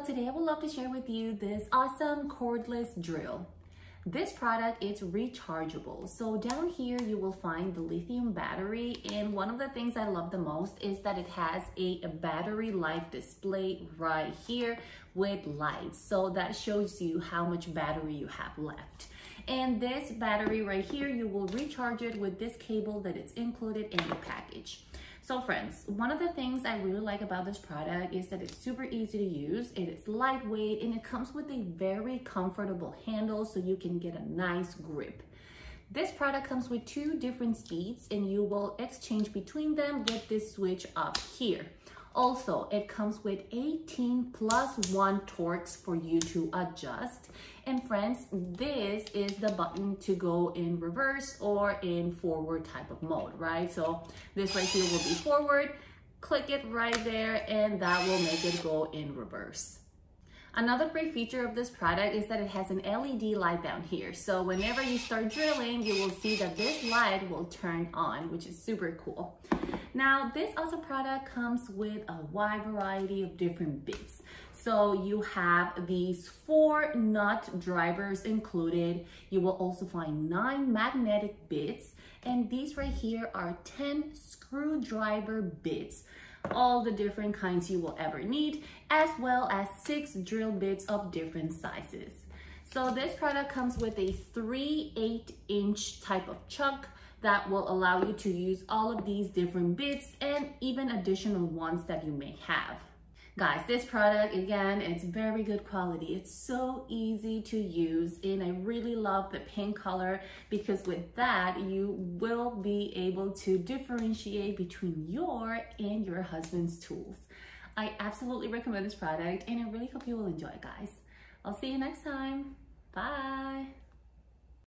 today I would love to share with you this awesome cordless drill. This product is rechargeable. So down here you will find the lithium battery and one of the things I love the most is that it has a, a battery life display right here with lights. So that shows you how much battery you have left. And this battery right here, you will recharge it with this cable that is included in the package. So friends, one of the things I really like about this product is that it's super easy to use, it is lightweight, and it comes with a very comfortable handle so you can get a nice grip. This product comes with two different speeds and you will exchange between them with this switch up here. Also, it comes with 18 plus one torques for you to adjust. And friends, this is the button to go in reverse or in forward type of mode, right? So this right here will be forward, click it right there and that will make it go in reverse. Another great feature of this product is that it has an LED light down here. So whenever you start drilling, you will see that this light will turn on, which is super cool. Now, this also product comes with a wide variety of different bits. So you have these four nut drivers included. You will also find nine magnetic bits. And these right here are 10 screwdriver bits all the different kinds you will ever need, as well as six drill bits of different sizes. So this product comes with a 3 8 inch type of chuck that will allow you to use all of these different bits and even additional ones that you may have. Guys, this product, again, it's very good quality. It's so easy to use and I really love the pink color because with that, you will be able to differentiate between your and your husband's tools. I absolutely recommend this product and I really hope you will enjoy it, guys. I'll see you next time. Bye.